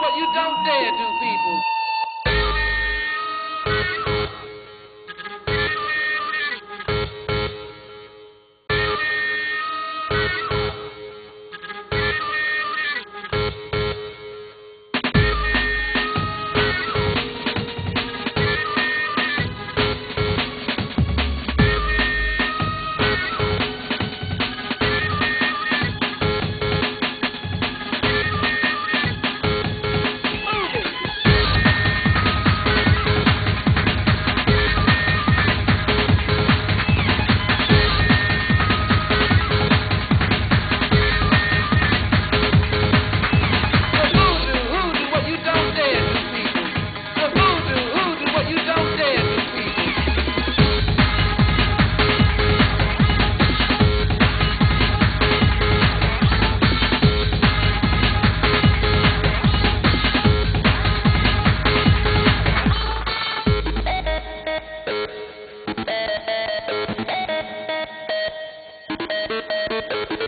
what you don't dare do, people. Thank you.